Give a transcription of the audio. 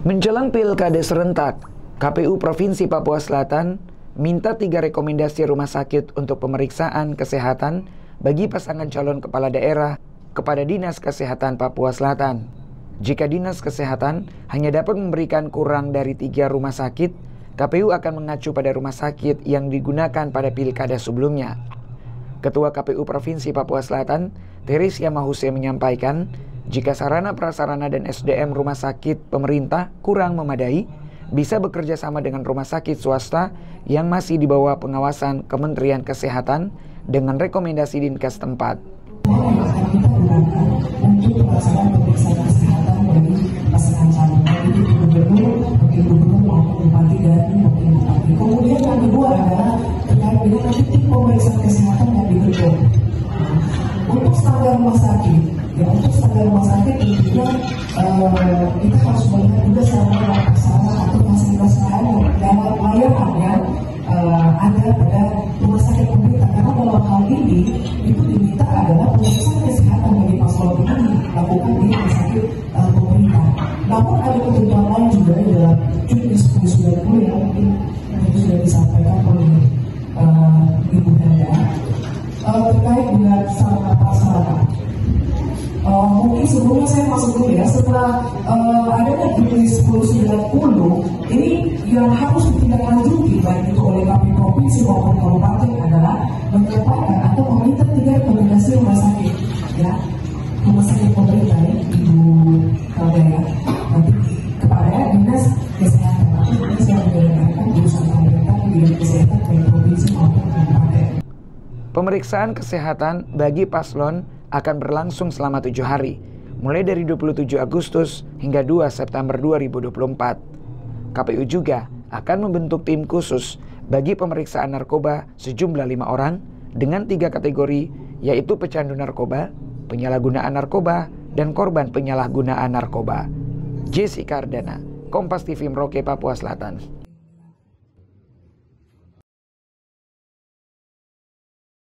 Menjelang pilkada serentak, KPU Provinsi Papua Selatan minta tiga rekomendasi rumah sakit untuk pemeriksaan kesehatan bagi pasangan calon kepala daerah kepada Dinas Kesehatan Papua Selatan. Jika Dinas Kesehatan hanya dapat memberikan kurang dari tiga rumah sakit, KPU akan mengacu pada rumah sakit yang digunakan pada pilkada sebelumnya. Ketua KPU Provinsi Papua Selatan, Teresia Mahuse menyampaikan, jika sarana prasarana dan SDM rumah sakit pemerintah kurang memadai, bisa bekerja sama dengan rumah sakit swasta yang masih di bawah pengawasan Kementerian Kesehatan dengan rekomendasi Dinkes tempat. Standar rumah sakit juga uh, kita harus melihat juga sarana prasarana atau fasilitas lain yang layanan yang uh, ada pada rumah sakit pemerintah. Karena dalam hal ini itu diminta adalah pemeriksaan kesehatan bagi paslon ini dilakukan di rumah sakit uh, pemerintah. Namun ada ketentuan lain juga dalam Juni 1090 yang mungkin itu sudah disampaikan oleh uh, Ibu Nanda uh, terkait dengan setelah uh, adanya Juni 1090 ini yang harus ditindaklanjuti baik itu oleh KPU provinsi maupun kabupaten adalah menyampaikan atau meminta tiga rekomendasi rumah sakit ya. Rumah sakit pemerintah ya ibu daerah nanti kepada dinas kesehatan ini saya mendengarkan urusan pemerintah dinas kesehatan baik provinsi maupun kabupaten. Pemeriksaan kesehatan bagi paslon akan berlangsung selama tujuh hari, mulai dari 27 Agustus hingga 2 September 2024. KPU juga akan membentuk tim khusus bagi pemeriksaan narkoba sejumlah lima orang dengan tiga kategori, yaitu pecandu narkoba, penyalahgunaan narkoba, dan korban penyalahgunaan narkoba. Jessica Ardana, Kompas TV Merauke, Papua Selatan.